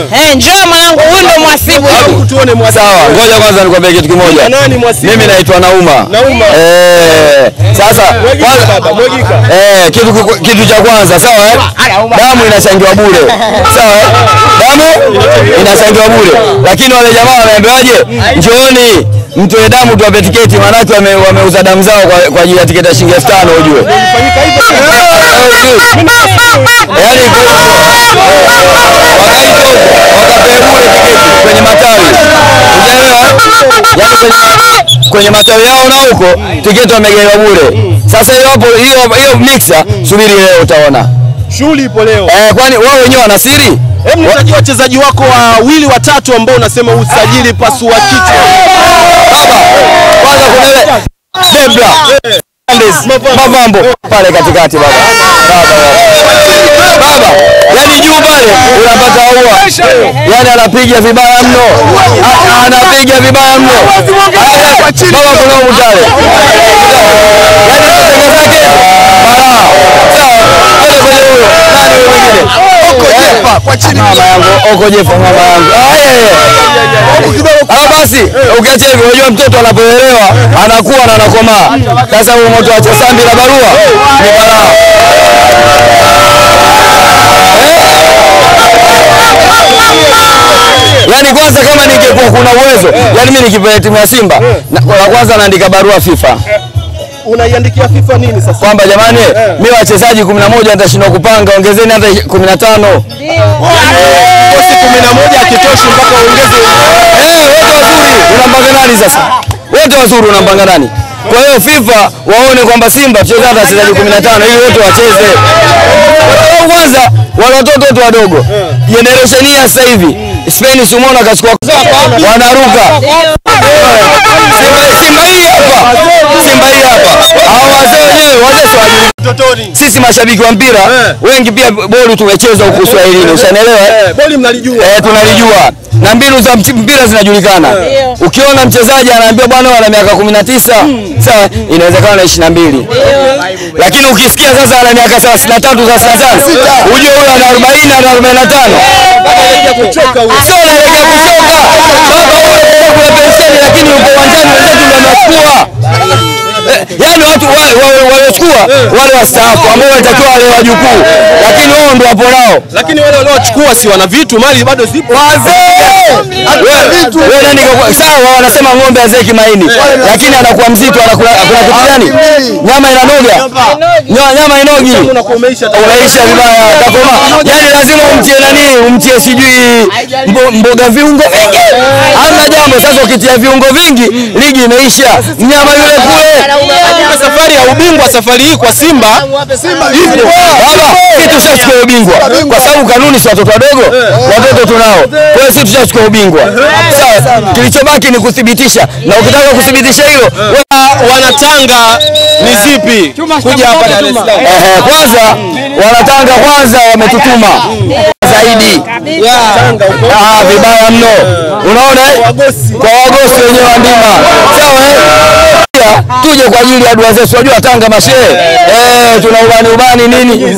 Eh, njoo mwanangu, huyu ndo mwasibu. Hebu tuone mwasibu. Sawa, ngoja kwanza nikwambie kitu kimoja. Nani mwasibu? Mimi naitwa Nauma. Nauma. Eh, sasa kwanza baba, mwagika. Eh, kitu kitu cha kwanza sawa eh? Damu inachangiwa bure. Sawa eh? Damu inachangiwa bure. Lakini wale jamaa wameambiwaje? Njooni mtoe damu tuwape tiketi maanake wame, wameuza damu zao kwa, ajili ya tiketi ya shilingi elfu tano ujue. Yaani wakaita wakape bure tiketi kwenye matawi. Unaelewa? Yaani kwenye kwenye matawi yao na huko tiketi wamegawa bure. Sasa hiyo hapo hiyo hiyo mixer subiri leo utaona. Shughuli ipo leo. Eh, kwani wao wenyewe wana siri? Hebu nitajie wachezaji wako wawili watatu ambao unasema usajili pasua kichwa. Kwanza kuna Debra Mavambo pale katikati baba. Baba, baba, yani juu pale unapata ua, yani anapiga vibaya mno, anapiga vibaya mno. Baba, kuna mtale, yani mateke zake balaa. Sawa, pale kwenye huyo nani huyo mwingine? Oko Jefa, mama yangu, Oko Jeff, mama yangu. Ah, basi ukiacha hivyo, unajua mtoto anapoelewa anakuwa na anakomaa. Sasa huyo moto acha sambi la barua. Ni balaa. Yaani kwanza kama ningekuwa kuna uwezo, yaani mimi nikipewa timu ya Simba, la kwanza naandika barua FIFA Unaiandikia FIFA nini sasa? kwamba jamani, mimi wachezaji 11 nitashindwa kupanga, ongezeni hata 15. Kosi 11 akitoshi mpaka uongeze Eh, wote wazuri unampanga nani sasa? Wote wazuri unampanga nani? Kwa hiyo FIFA waone kwamba Simba tucheze hata wachezaji 15 ili wote wacheze. Kwanza wale watoto wetu wadogo. Generation hii ya sasa hivi Spain si umeona kachukua wanaruka. Simba, Simba hii hapa. Simba hii hapa. Hao wazee wenyewe wazee si wajui mtotoni. Sisi mashabiki wa mpira wengi pia boli tumecheza huku Swahilini, ushanielewa? eh? Eh, boli mnalijua. Eh, tunalijua na mbinu za mpira zinajulikana. Ukiona mchezaji anaambia bwana ana miaka 19, sawa, inawezekana na 22. Lakini ukisikia sasa ana miaka 33, 35, ujue huyo ana 40 ana 45. Anakuja kuchoka huyo. Sio anaelekea kuchoka. Baba wewe kuna pensheni lakini uko uwanjani wenzetu ndio wanachukua. Eh, Yaani watu wale wale waliochukua wale wastaafu ambao walitakiwa wale wajukuu, lakini wao ndio wapo nao. Lakini wale waliochukua si wana vitu, mali bado zipo. Wewe wewe nani kwa sawa wanasema ng'ombe azeki maini lakini anakuwa mzito anakula kuna kitu gani? Nyama inanoga. Nyama nyama inogi. Unaisha vibaya takoma. Yani lazima umtie nani? Umtie sijui mboga viungo vingi. Hamna jambo sasa ukitia viungo vingi ligi imeisha. Mnyama yule kule. Kumbe safari ya ubingwa safari hii kwa Simba. Hivyo baba, sisi tushachukua ubingwa. Kwa sababu kanuni si watoto wadogo, watoto tunao. Kwa hiyo sisi tushachukua ubingwa. Sawa, kilichobaki ni kuthibitisha, na ukitaka kuthibitisha hilo wanatanga ni zipi kuja hapa Dar es Salaam? kwanza wanatanga kwanza wametutuma zaidi yeah. Ah, vibaya mno. Unaona eh? Kwa wagosi wenyewe wa ndima. Sawa eh? Tuje kwa ajili ya dua zetu. Unajua Tanga mashe Eh, tuna ubani ubani nini? Eh,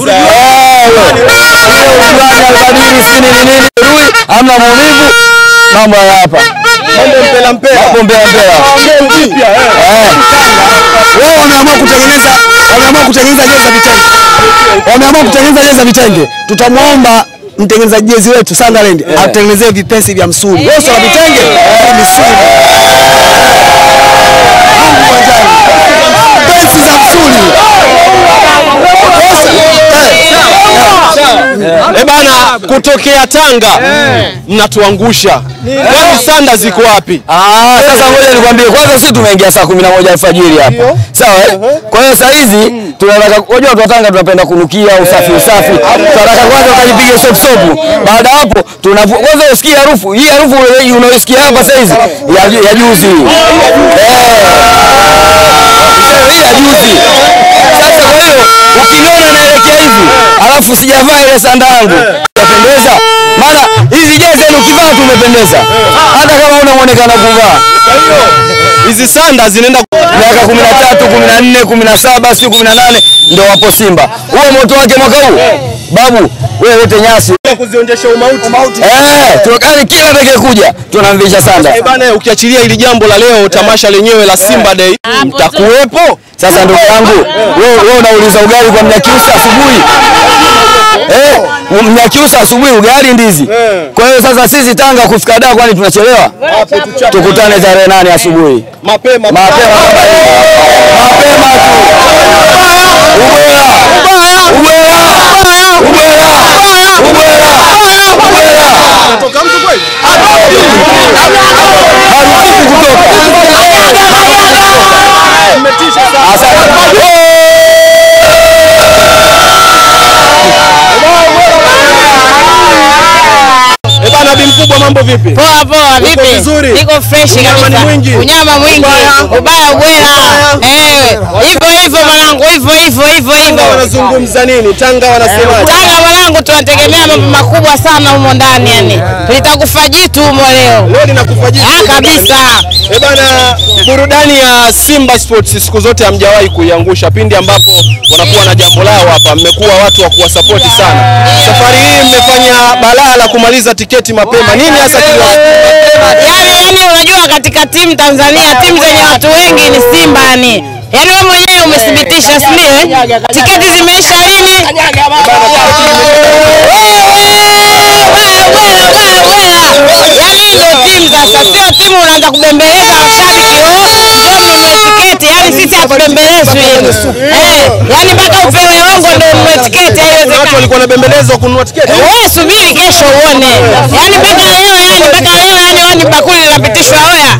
ubani albadili si nini nini. Rui, hamna maumivu. Mambo haya hapa. Mpela mpela. Mambo mpela mpela. Mpya. eh. Eh. wao wameamua kutengeneza wameamua kutengeneza jezi za vitenge, wameamua kutengeneza jezi za vitenge. Tutamwomba mtengenezaji jezi wetu Sunderland atutengenezee vipesi vya msuli. Wewe sio vitenge, misuli. Pesi za msuli. Eh bana, Tanga mnatuangusha. Kwani sanda ziko wapi? Ah, sasa ngoja nikwambie kwanza sisi tumeingia saa 11 alfajiri hapa. Sawa eh? Kwa hiyo saa hizi tunataka unajua watu wa Tanga tunapenda kunukia usafi usafi. Tunataka kwanza ukajipige sop sop. Baada hapo tunavu kwanza usikie harufu. Hii harufu unaoisikia unaisikia hapa saa hizi ya, ya juzi. Eh. Hii ya juzi. Sasa kwa hiyo ukiniona naelekea hivi alafu sijavaa ile sanda yangu yapendeza. Maana hizi jezi zenu ukivaa tu umependeza. Hata kama una muonekano kuvaa. Hizi sanda zinaenda miaka 13, 14, 17, sio 18 ndio wapo Simba. Huo moto wake mwaka huu babu, wewe wote nyasi kuzionyesha umauti. Umauti. eh, tuwakali kila atakayekuja tunamvisha sanda. Eh, bana, ukiachilia hili jambo la leo, tamasha lenyewe la Simba Day, mtakuwepo? Sasa ndugu yangu, wewe wewe unauliza ugali kwa Mnyakyusa asubuhi eh, Mnyakyusa asubuhi ugali ndizi. Kwa hiyo sasa sisi Tanga kufika da, kwani tunachelewa? Tukutane tarehe nane asubuhi Mapema. mapema mapema mambo vipi? Poa poa, vipi? vizuri? Niko fresh Unyama kabisa. mwingi? Unyama mwingi. Ubaya? Bwela. Eh, hivyo hivyo mwanangu, hivyo hivyo hivyo hivyo. Wanazungumza nini? Tanga wanasemaje? Tanga mwanangu, tunategemea mambo makubwa sana humo ndani yani. Litakufa jitu humo leo. Leo linakufa jitu. Ah, kabisa. Eh bana, burudani ya Simba Sports siku zote hamjawahi kuiangusha. Pindi ambapo wanakuwa na jambo lao hapa, mmekuwa watu wa kuwasapoti sana. Safari hii mmefanya balaa la kumaliza tiketi mapema. Nini hasa? Yaani yani unajua katika timu Tanzania timu zenye watu wengi ni Simba yani. Yaani wewe mwenyewe umethibitisha si ndio? eh? Tiketi zimeisha lini? Yaani hizo timu sasa sio timu unaanza kubembeleza Yaani yani. Eh, yaani mpaka upewe hongo ndio ununue tiketi Haiwezekani. watu walikuwa wanabembelezwa kununua tiketi. Wewe subiri kesho uone. Yaani mpaka leo yani mpaka leo yani wewe ni bakuli linapitishwa oya.